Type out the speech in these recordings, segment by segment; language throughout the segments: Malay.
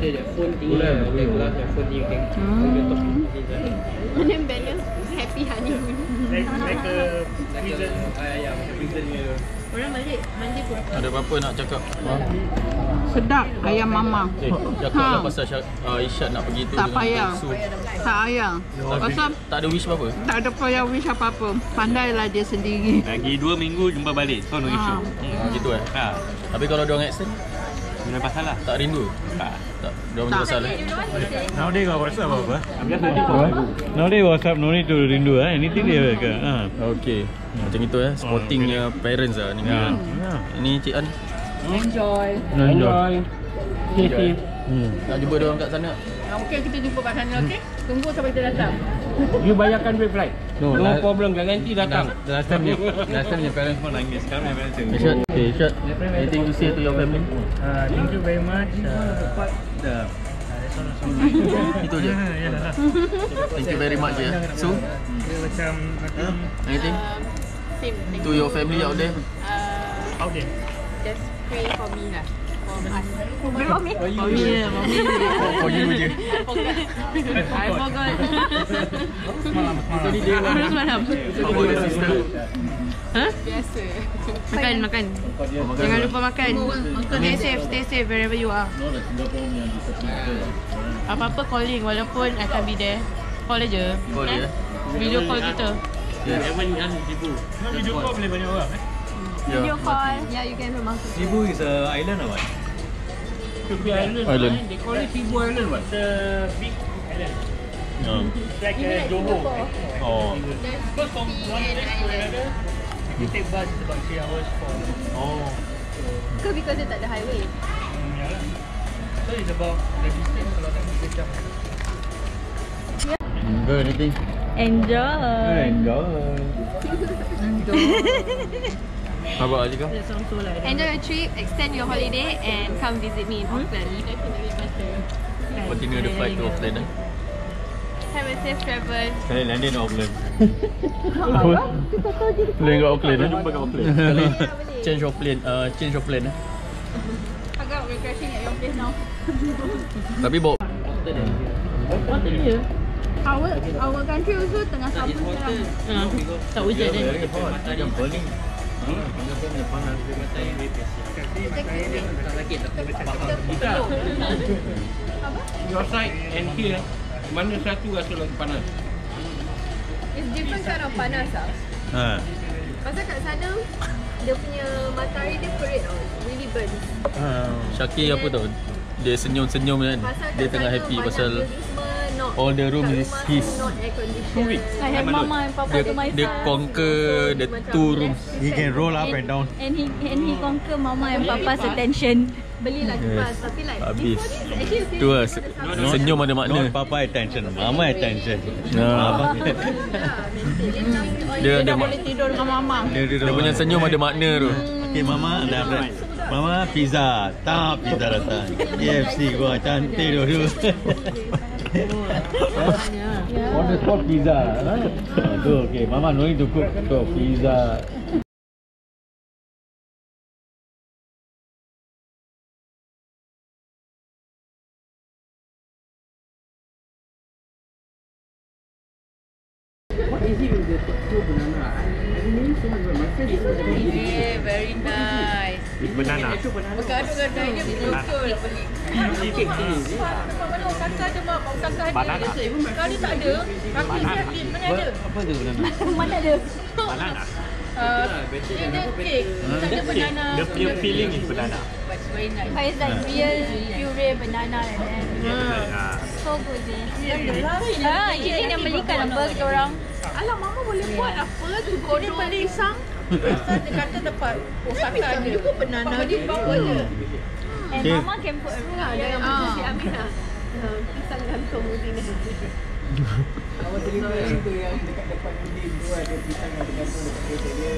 ada phone tinggi lah. Okay, kelas yang phone tinggi. Okay. Hmm. Mana banner happy honeymoon. Like, like a prison. Ayam, prison ni. Orang balik mandi pun. Ada apa-apa nak cakap? Sedap ayam mama. Eh, cakap lah pasal Syah, uh, Isyad nak pergi tu Tak payah. Tak payah. Pasal Tak ada wish apa-apa? tak ada payah wish apa-apa. Pandailah dia sendiri. Lagi dua minggu jumpa balik. So no Ah. issue. Hmm, gitu eh. Ha. Tapi kalau dia orang extend, Mana pasal lah. tak rindu? Ha. Tak, dia orang pasal eh. Nowadays got WhatsApp apa? Nowadays WhatsApp no need to rindu eh. Anything dia ke. Ha. Okey. Macam itu eh, sportingnya parents lah ni. Ya. Ini Cik An. Enjoy. Enjoy. Enjoy. Hmm. Nak jumpa dia orang kat sana. Okey, kita jumpa kat sana, okey? Tunggu sampai dia datang. You bayarkan duit flight. No, No, last- problem, garanti datang. Last time ni, last time ni parents Pun nangis. Sekarang dia parents tengok. Isyad, okay, Isyad. Anything to say to your family? Uh, thank you very much. Uh, the Itu je. dah. Thank you very much ya. So, Dia macam anything Same thing. to your family out there? Uh, out there. just pray for me lah. For me? For me, for me. For you je. I forgot. Tadi dia Terus malam. How about the sister? Biasa. Makan, makan. Jangan lupa makan. Stay safe, stay safe wherever you are. Apa-apa calling walaupun I can't be there. Call aja. Call Eh? Video call kita. Yes. Nak video call boleh banyak orang eh? Video Yeah. call. Yeah, you can remark. Cebu is a island or what? Be island. Island. They call it Cebu Island what? It's a big island. It's like a like Johor. Oh. Because from one place to another, you take bus, it's about 3 hours for. Oh. Ke because dia tak ada highway. Hmm, ya lah. So it's about the distance kalau tak 3 jam. Good, anything? Enjoy. How about Alika? Enjoy your trip, extend your holiday and come visit me in Auckland. Continue the flight to Auckland eh? Have a safe travel. Saya landed in Auckland. Plane kat Auckland eh? Jumpa kat Auckland. change of plane, uh, change of plane eh? Agak we're crashing at your place now. Tapi bawa Our our country also tengah summer sekarang. Tak hujan yang Your side and here, mana satu rasa lagi panas? It's different kind of panas lah. Ha. Pasal kat sana dia punya matahari dia parade tau. Really burns. Syaki apa tau? Dia senyum-senyum kan? Pasal Dia tengah happy pasal all the room is his. Air conditioned. I have mama and papa Dia, to my dia son. conquer the two rooms. He can roll up and down. And he and he conquer mama and papa's attention. Belilah kipas tapi like Habis. before this actually Tu lah, se- senyum ada makna. Not papa attention, mama attention. Ah. Dia ada mak, Boleh tidur dengan mama. Dia, dia, dia punya senyum ada makna tu. Okay, mama dah berat. Mama pizza. Tak pizza datang. KFC gua cantik dulu. On the spot pizza. Ha? Tu okay. Mama no need to cook. Tu pizza. What is it with the texture banana? I, I really so much. My friend is so Yeah, very nice. With banana. Actual banana. Bergaduh-gaduh dia betul-betul lah beli. Cake sini. Mana Osaka ada mak, Osaka ada. Banana. Kali tak ada. Kaki siapin, mana ada? Apa tu banana? Mana ada? Banana. Uh, dia ada cake. Tak ada banana. The punya feeling is banana. But it's very nice. But it's like real puree banana like that. Ah. So good eh. Ah, kita yang belikan apa kita orang. Alah, mama boleh buat apa tu? Dia beli pisang. Dia kata tempat Osaka ada. Pun. Dia bawa je. And Okay. mama can put a Jangan jangan Ah. macam si Amin lah. Ah, Pisang gantung sini. Awak terima itu yang dekat depan building tu ada pisang yang tergantung dekat kereta dia.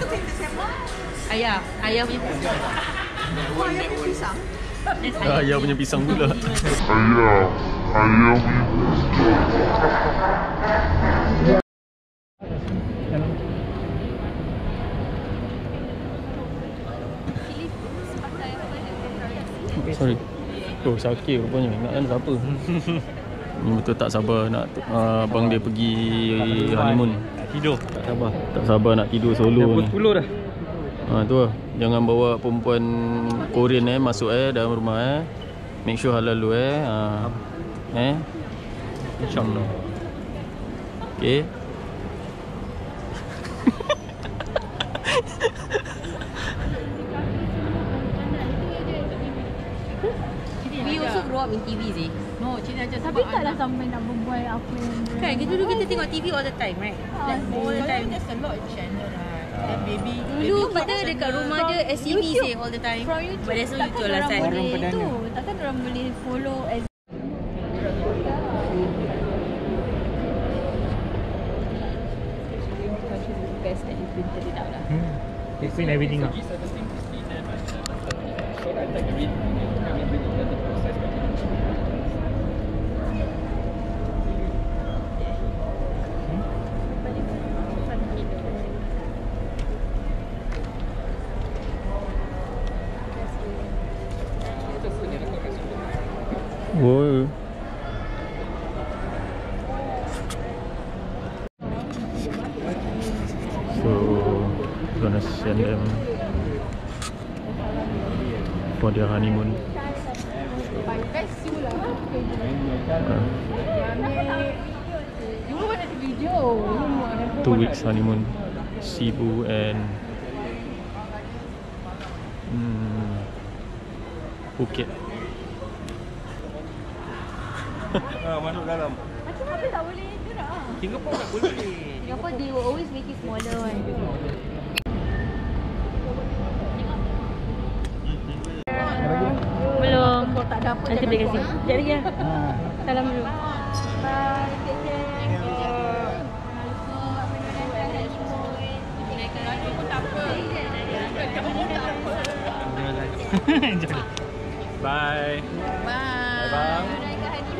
Ayah, ayah punya pisang. Oh, ayam punya pisang. Ayah punya pisang pula. Sorry. Oh, Syakir rupanya. Nak kan siapa? Ni betul tak sabar nak uh, abang dia pergi honeymoon. Tidur. Tak sabar. Tak sabar nak tidur solo ni. 10 dah. Ha tu lah. Jangan bawa perempuan Korean eh masuk eh dalam rumah eh. Make sure halal dulu eh. Ha. Eh. InsyaAllah. Okay. Grow up in TV sih. No, cerita aja Tapi taklah sampai nak berbual apa yang Kan kita dulu kita tengok TV all the time, right? Like all the time. There's a lot of channel lah. Then baby Dulu pada dekat rumah dia SCB sih all the time. From YouTube But there's no takkan YouTube orang last time. boleh tu Takkan orang boleh follow as best that you've been turned out lah. They print everything out. Oh. So, gonna send them for their honeymoon. Uh, two weeks honeymoon, Cebu and hmm, Phuket. Ha, masuk dalam. Mana tak boleh gerak ah? Singapore tak boleh. Singapore they will always make it smaller one. Belum. Nanti boleh kasih. Sekejap lagi lah. Salam dulu. Bye. Take care. Bye. Bye.